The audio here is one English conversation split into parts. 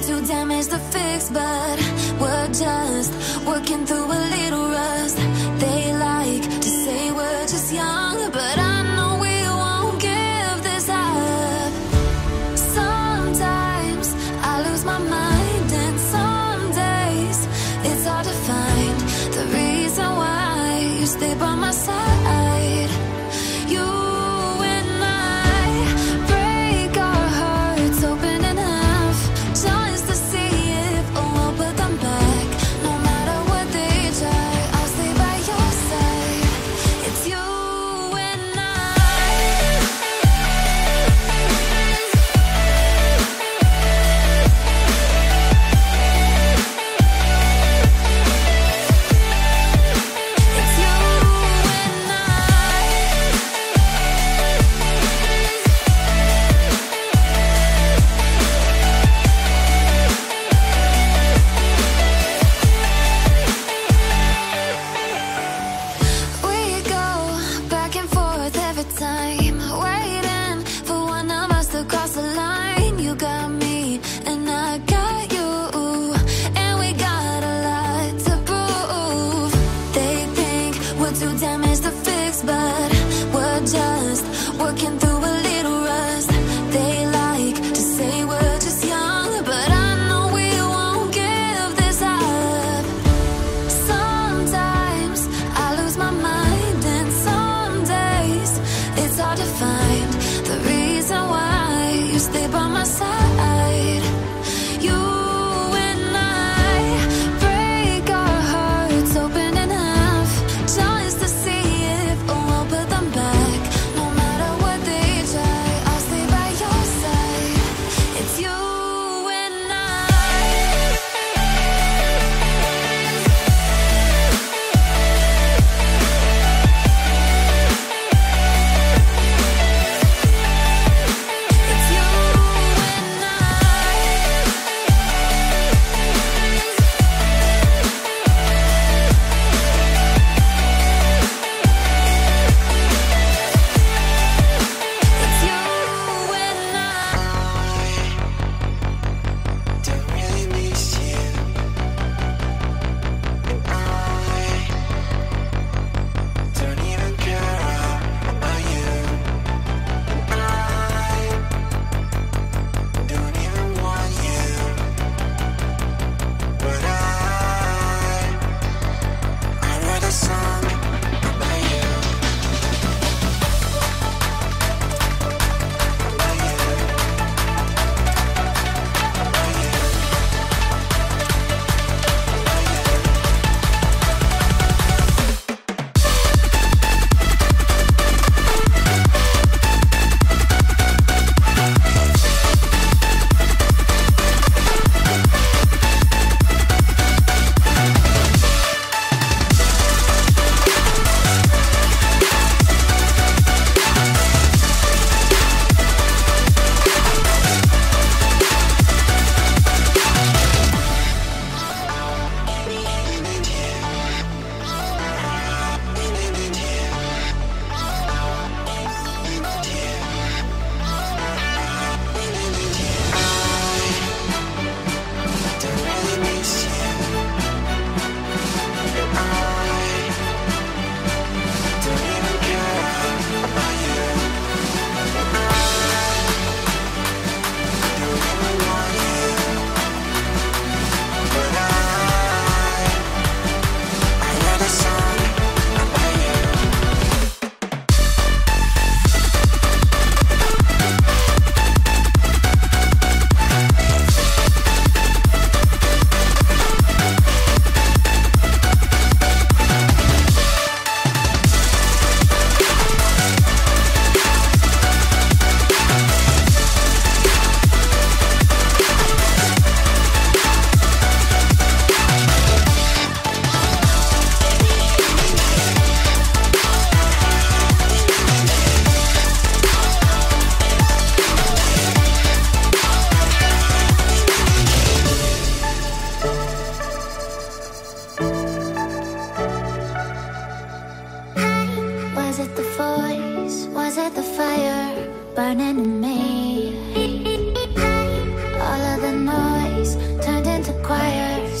Still too damaged to fix, but we're just working through a little rust. hard to find. The reason why you stay by my side.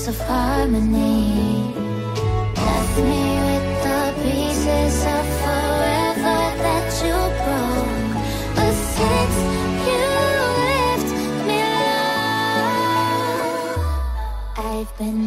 of harmony Left me with the pieces of forever that you broke. But since you left me alone I've been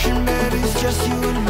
ocean, it's just you and me.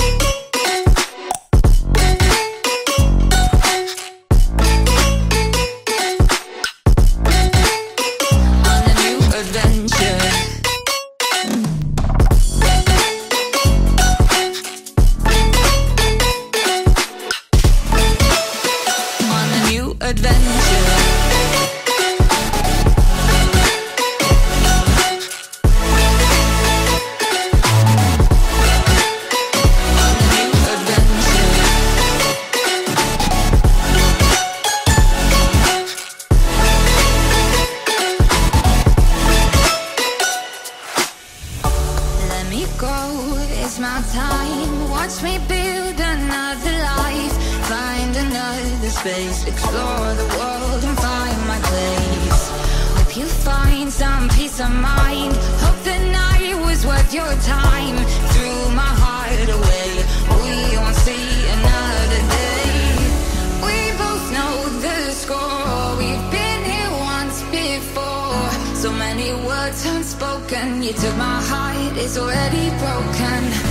of my heart is already broken.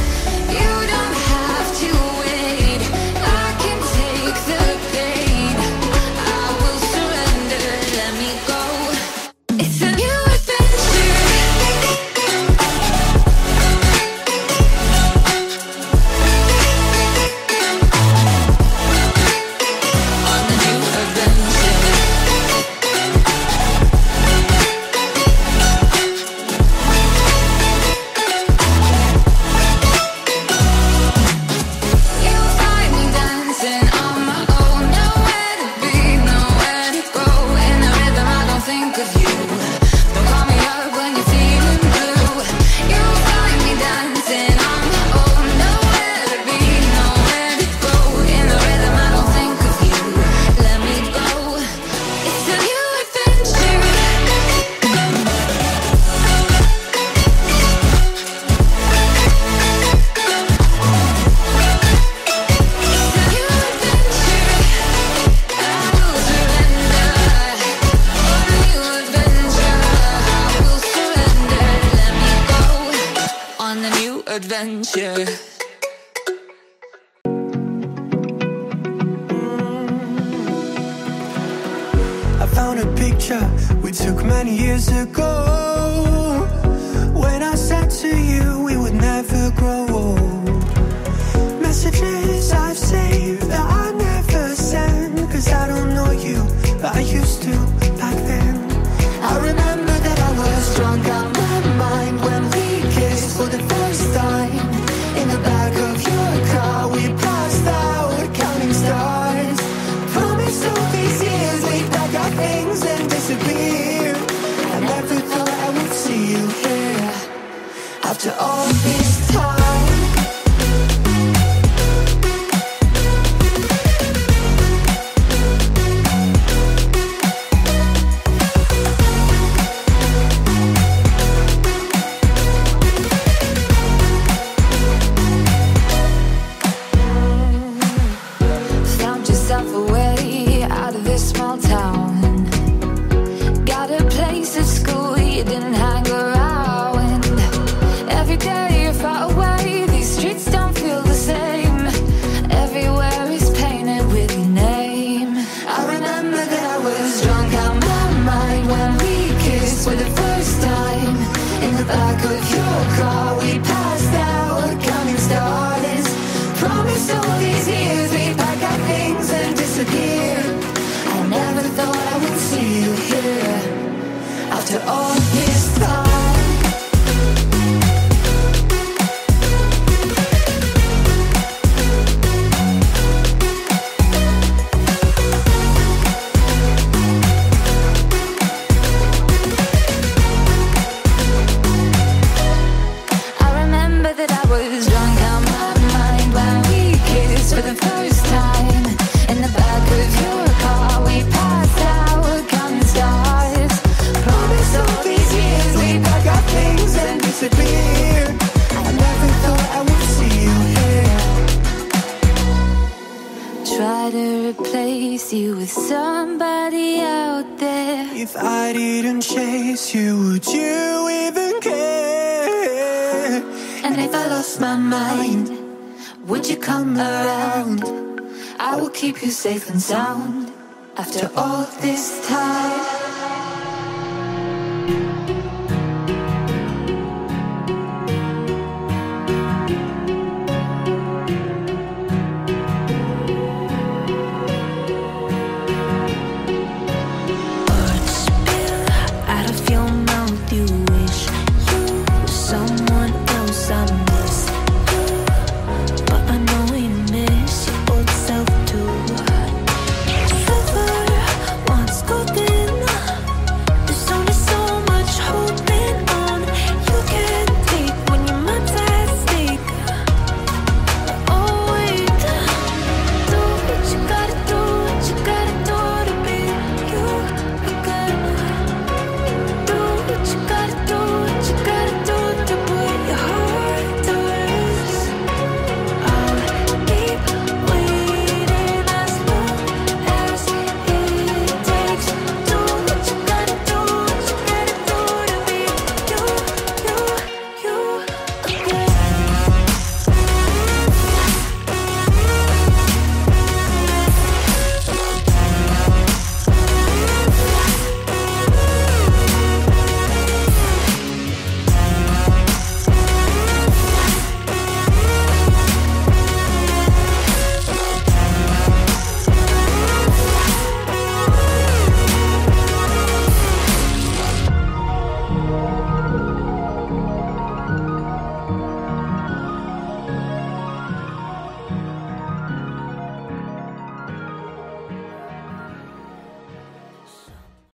You safe and sound after all this time.